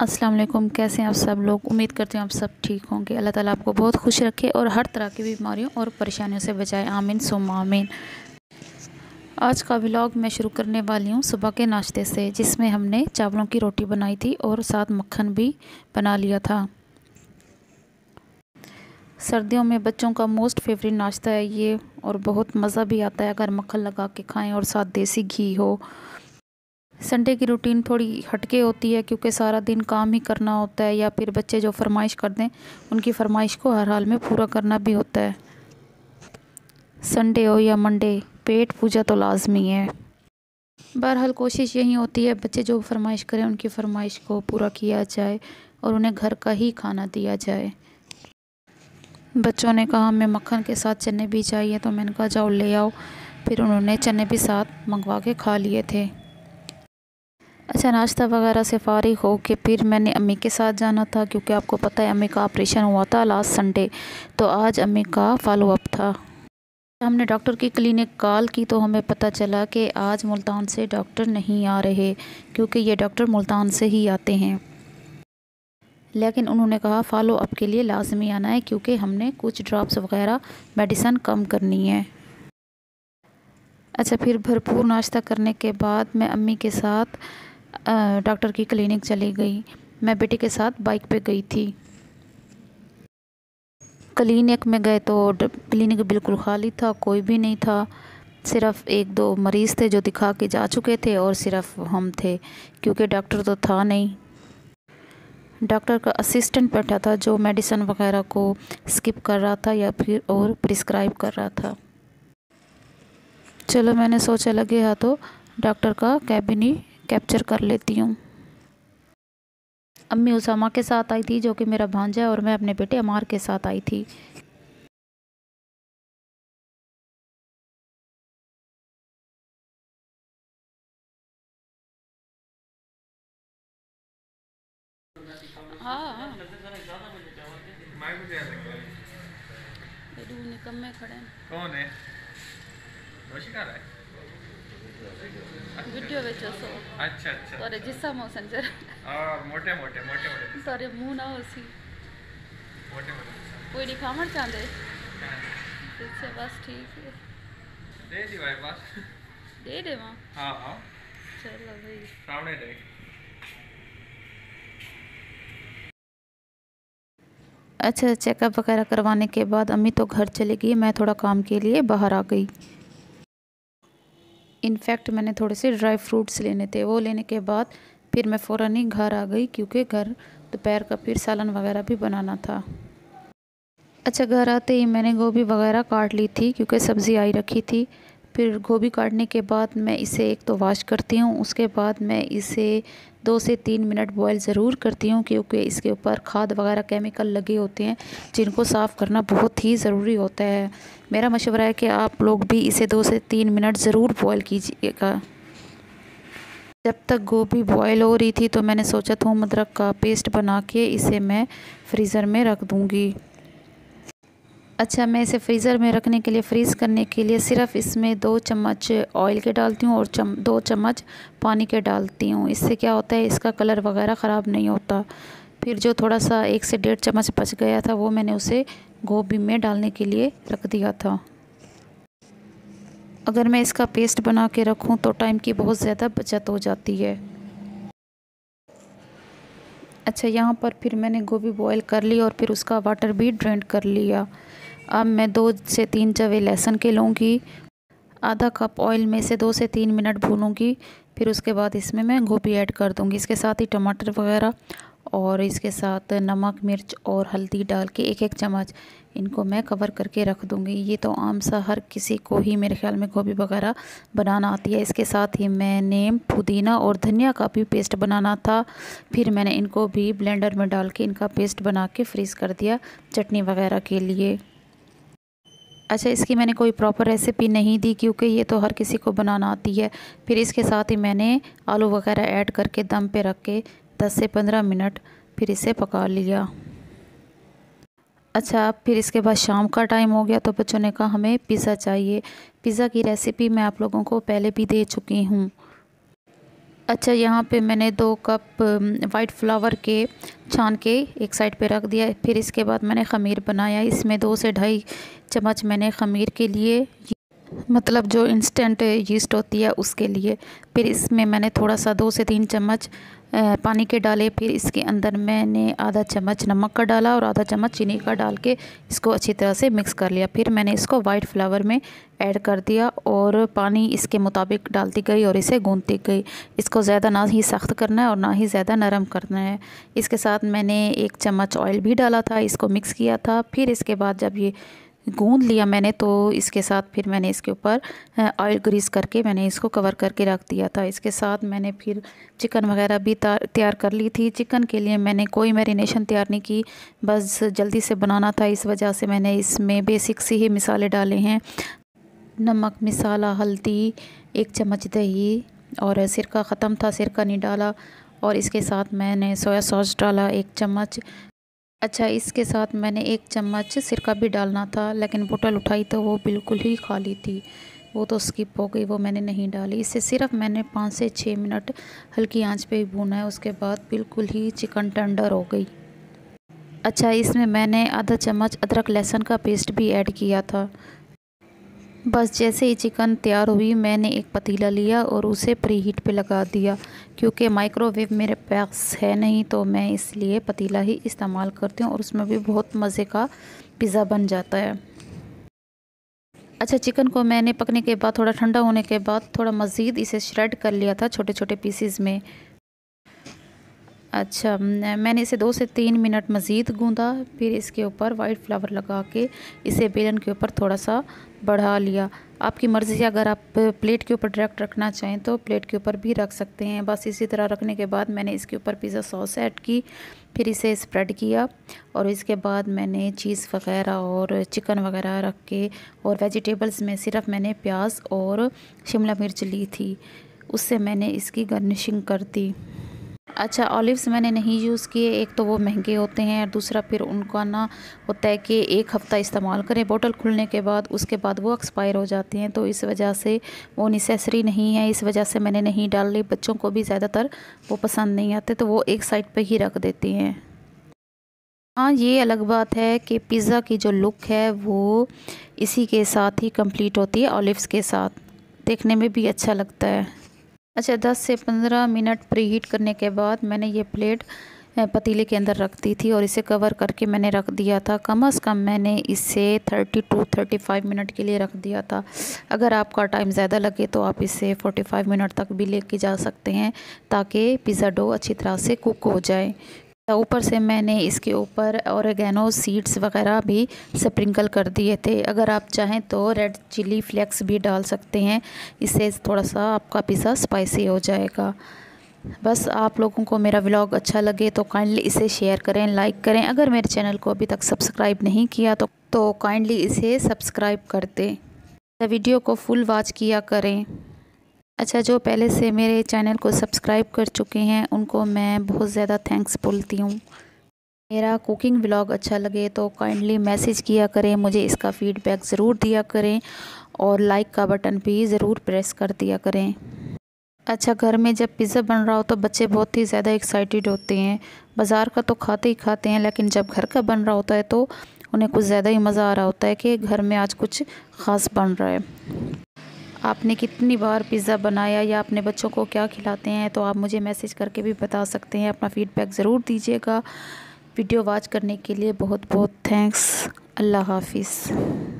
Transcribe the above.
अस्सलाम वालेकुम कैसे हैं आप सब लोग? उम्मीद करते हैं आप सब ठीक होंगे। अल्लाह ताला आपको बहुत खुश रखे और हर तरह की बीमारियों और परेशानियों से बचाए। आमीन सुम आमीन। आज का व्लॉग मैं शुरू करने वाली हूँ सुबह के नाश्ते से, जिसमें हमने चावलों की रोटी बनाई थी और साथ मक्खन भी बना लिया था। सर्दियों में बच्चों का मोस्ट फेवरेट नाश्ता है ये और बहुत मज़ा भी आता है अगर मक्खन लगा के खाएँ और साथ देसी घी हो। संडे की रूटीन थोड़ी हटके होती है क्योंकि सारा दिन काम ही करना होता है या फिर बच्चे जो फरमाइश कर दें, उनकी फरमाइश को हर हाल में पूरा करना भी होता है। संडे हो या मंडे पेट पूजा तो लाजमी है। बहरहाल कोशिश यही होती है, बच्चे जो फरमाइश करें, उनकी फरमाइश को पूरा किया जाए और उन्हें घर का ही खाना दिया जाए। बच्चों ने कहा हमें मक्खन के साथ चने भी चाहिए तो मैंने कहा, जाओ ले आओ। फिर उन्होंने चने भी साथ मंगवा के खा लिए थे। अच्छा नाश्ता वगैरह से फारिग हो के फिर मैंने अम्मी के साथ जाना था, क्योंकि आपको पता है अम्मी का ऑपरेशन हुआ था लास्ट संडे तो आज अम्मी का फॉलो अप था। हमने डॉक्टर की क्लिनिक कॉल की तो हमें पता चला कि आज मुल्तान से डॉक्टर नहीं आ रहे, क्योंकि ये डॉक्टर मुल्तान से ही आते हैं। लेकिन उन्होंने कहा फॉलो अप के लिए लाजमी आना है, क्योंकि हमने कुछ ड्रॉप्स वगैरह मेडिसन कम करनी है। अच्छा फिर भरपूर नाश्ता करने के बाद मैं अम्मी के साथ डॉक्टर की क्लिनिक चली गई। मैं बेटे के साथ बाइक पे गई थी। क्लिनिक में गए तो क्लिनिक बिल्कुल खाली था, कोई भी नहीं था। सिर्फ़ एक दो मरीज़ थे जो दिखा के जा चुके थे और सिर्फ़ हम थे, क्योंकि डॉक्टर तो था नहीं। डॉक्टर का असिस्टेंट बैठा था जो मेडिसिन वगैरह को स्किप कर रहा था या फिर और प्रिस्क्राइब कर रहा था। चलो मैंने सोचा लगे हाँ तो डॉक्टर का कैबिन ही कैप्चर कर लेती हूँ। अम्मी उसामा के साथ आई थी जो कि मेरा भांजा है और मैं अपने बेटे अमार के साथ आई थी। हाँ निकम्मे खड़े कौन है? वीडियो वे चसो अच्छा अच्छा तोरे जिस्सा मोशन जर और मोटे मोटे मोटे मोटे तोरे मुँह ना होसी मोटे मोटे कोई दिखावण चांदे इससे बस ठीक है दे दी भाई बस दे दे माँ हाँ हाँ चलो भाई सामने दे अच्छा चेकअप वगैरह करवाने के बाद अम्मी तो घर चली गई मैं थोड़ा काम के लिए बाहर आ गई इनफैक्ट मैंने थोड़े से ड्राई फ्रूट्स लेने थे। वो लेने के बाद फिर मैं फ़ौर ही घर आ गई, क्योंकि घर दोपहर का फिर सालन वगैरह भी बनाना था। अच्छा घर आते ही मैंने गोभी वगैरह काट ली थी, क्योंकि सब्ज़ी आई रखी थी। फिर गोभी काटने के बाद मैं इसे एक तो वाश करती हूँ, उसके बाद मैं इसे दो से तीन मिनट बॉईल ज़रूर करती हूँ क्योंकि इसके ऊपर खाद वगैरह केमिकल लगे होते हैं जिनको साफ़ करना बहुत ही ज़रूरी होता है। मेरा मशवरा है कि आप लोग भी इसे दो से तीन मिनट ज़रूर बॉयल कीजिएगा। जब तक गोभी बॉयल हो रही थी तो मैंने सोचा था अदरक का पेस्ट बना के इसे मैं फ्रीज़र में रख दूँगी। अच्छा मैं इसे फ्रीज़र में रखने के लिए, फ्रीज़ करने के लिए सिर्फ़ इसमें दो चम्मच ऑयल के डालती हूँ और चम, दो चम्मच पानी के डालती हूँ। इससे क्या होता है, इसका कलर वगैरह ख़राब नहीं होता। फिर जो थोड़ा सा एक से डेढ़ चम्मच बच गया था, वो मैंने उसे गोभी में डालने के लिए रख दिया था। अगर मैं इसका पेस्ट बना के रखूँ तो टाइम की बहुत ज़्यादा बचत हो जाती है। अच्छा यहाँ पर फिर मैंने गोभी बॉईल कर ली और फिर उसका वाटर भी ड्रेंड कर लिया। अब मैं दो से तीन चवे लहसुन के लूँगी, आधा कप ऑयल में से दो से तीन मिनट भूनूँगी, फिर उसके बाद इसमें मैं गोभी ऐड कर दूँगी। इसके साथ ही टमाटर वगैरह और इसके साथ नमक, मिर्च और हल्दी डाल के एक एक चम्मच इनको मैं कवर करके रख दूँगी। ये तो आम सा हर किसी को ही मेरे ख्याल में गोभी वगैरह बनाना आती है। इसके साथ ही मैंने पुदीना और धनिया का भी पेस्ट बनाना था। फिर मैंने इनको भी ब्लेंडर में डाल के इनका पेस्ट बना के फ्रीज़ कर दिया चटनी वगैरह के लिए। अच्छा इसकी मैंने कोई प्रॉपर रेसिपी नहीं दी क्योंकि ये तो हर किसी को बनाना आती है। फिर इसके साथ ही मैंने आलू वगैरह ऐड करके दम पे रख के 10 से 15 मिनट फिर इसे पका लिया। अच्छा फिर इसके बाद शाम का टाइम हो गया तो बच्चों ने कहा, हमें पिज़्ज़ा चाहिए। पिज़्ज़ा की रेसिपी मैं आप लोगों को पहले भी दे चुकी हूँ। अच्छा यहाँ पे मैंने दो कप वाइट फ्लावर के छान के एक साइड पे रख दिया। फिर इसके बाद मैंने ख़मीर बनाया। इसमें दो से ढाई चम्मच मैंने ख़मीर के लिए मतलब जो इंस्टेंट यीस्ट होती है उसके लिए, फिर इसमें मैंने थोड़ा सा दो से तीन चम्मच पानी के डाले, फिर इसके अंदर मैंने आधा चम्मच नमक का डाला और आधा चम्मच चीनी का डाल के इसको अच्छी तरह से मिक्स कर लिया। फिर मैंने इसको वाइट फ्लावर में ऐड कर दिया और पानी इसके मुताबिक डालती गई और इसे गूंदती गई। इसको ज़्यादा ना ही सख्त करना है और ना ही ज़्यादा नरम करना है। इसके साथ मैंने एक चम्मच ऑयल भी डाला था, इसको मिक्स किया था। फिर इसके बाद जब ये गूंद लिया मैंने तो इसके साथ फिर मैंने इसके ऊपर ऑयल ग्रीस करके मैंने इसको कवर करके रख दिया था। इसके साथ मैंने फिर चिकन वगैरह भी तैयार कर ली थी। चिकन के लिए मैंने कोई मैरिनेशन तैयार नहीं की। बस जल्दी से बनाना था। इस वजह से मैंने इसमें बेसिक से ही मिसाले डाले हैं। नमक, मिसाला, हल्दी, एक चम्मच दही और सिरका ख़त्म था। सिरका नहीं डाला और इसके साथ मैंने सोया सॉस डाला एक चम्मच। अच्छा इसके साथ मैंने एक चम्मच सिरका भी डालना था, लेकिन बोतल उठाई तो वो बिल्कुल ही खाली थी। वो तो स्किप हो गई, वो मैंने नहीं डाली। इसे सिर्फ़ मैंने पाँच से छः मिनट हल्की आँच पे ही भूना है, उसके बाद बिल्कुल ही चिकन टेंडर हो गई। अच्छा इसमें मैंने आधा चम्मच अदरक लहसुन का पेस्ट भी ऐड किया था। बस जैसे ही चिकन तैयार हुई, मैंने एक पतीला लिया और उसे प्री हीट पर लगा दिया। क्योंकि माइक्रोवेव मेरे पास है नहीं तो मैं इसलिए पतीला ही इस्तेमाल करती हूँ और उसमें भी बहुत मज़े का पिज़्ज़ा बन जाता है। अच्छा चिकन को मैंने पकने के बाद, थोड़ा ठंडा होने के बाद, थोड़ा मज़ीद इसे श्रेड कर लिया था छोटे छोटे पीसीज में। अच्छा मैंने इसे दो से तीन मिनट मज़ीद गूंदा, फिर इसके ऊपर वाइट फ्लावर लगा के इसे बेलन के ऊपर थोड़ा सा बढ़ा लिया। आपकी मर्ज़ी अगर आप प्लेट के ऊपर डायरेक्ट रखना चाहें तो प्लेट के ऊपर भी रख सकते हैं। बस इसी तरह रखने के बाद मैंने इसके ऊपर पिज़्ज़ा सॉस ऐड की, फिर इसे स्प्रेड किया और इसके बाद मैंने चीज़ वगैरह और चिकन वगैरह रख के और वेजिटेबल्स में सिर्फ़ मैंने प्याज और शिमला मिर्च ली थी। उससे मैंने इसकी गार्निशिंग कर दी। अच्छा ऑलिव्स मैंने नहीं यूज़ किए। एक तो वो महँगे होते हैं और दूसरा फिर उनका ना होता है कि एक हफ़्ता इस्तेमाल करें बोतल खुलने के बाद, उसके बाद वो एक्सपायर हो जाते हैं। तो इस वजह से वो नेसेसरी नहीं है। इस वजह से मैंने नहीं डाल ली। बच्चों को भी ज़्यादातर वो पसंद नहीं आते तो वो एक साइड पर ही रख देते हैं। हाँ ये अलग बात है कि पिज़्ज़ा की जो लुक है, वो इसी के साथ ही कंप्लीट होती है ऑलिव्स के साथ। देखने में भी अच्छा लगता है। अच्छा दस से पंद्रह मिनट प्री हीट करने के बाद मैंने ये प्लेट पतीले के अंदर रख दी थी और इसे कवर करके मैंने रख दिया था। कम से कम मैंने इसे thirty two, thirty five minute के लिए रख दिया था। अगर आपका टाइम ज़्यादा लगे तो आप इसे फोर्टी फाइव मिनट तक भी लेके जा सकते हैं ताकि पिज़्ज़ा डो अच्छी तरह से कुक हो जाए। ऊपर से मैंने इसके ऊपर औरगैनो सीड्स वगैरह भी स्प्रिंकल कर दिए थे। अगर आप चाहें तो रेड चिली फ्लेक्स भी डाल सकते हैं। इससे थोड़ा सा आपका पिज़्ज़ा स्पाइसी हो जाएगा। बस आप लोगों को मेरा व्लॉग अच्छा लगे तो काइंडली इसे शेयर करें लाइक करें। अगर मेरे चैनल को अभी तक सब्सक्राइब नहीं किया तो तो काइंडली इसे सब्सक्राइब कर दें। वीडियो को फुल वॉच किया करें। अच्छा जो पहले से मेरे चैनल को सब्सक्राइब कर चुके हैं, उनको मैं बहुत ज़्यादा थैंक्स बोलती हूँ। मेरा कुकिंग व्लॉग अच्छा लगे तो काइंडली मैसेज किया करें, मुझे इसका फ़ीडबैक ज़रूर दिया करें और लाइक का बटन भी ज़रूर प्रेस कर दिया करें। अच्छा घर में जब पिज़्ज़ा बन रहा हो तो बच्चे बहुत ही ज़्यादा एक्साइटेड होते हैं। बाज़ार का तो खाते ही खाते हैं, लेकिन जब घर का बन रहा होता है तो उन्हें कुछ ज़्यादा ही मज़ा आ रहा होता है कि घर में आज कुछ ख़ास बन रहा है। आपने कितनी बार पिज़्ज़ा बनाया या अपने बच्चों को क्या खिलाते हैं तो आप मुझे मैसेज करके भी बता सकते हैं। अपना फ़ीडबैक ज़रूर दीजिएगा। वीडियो वॉच करने के लिए बहुत बहुत थैंक्स अल्लाह हाफिज़।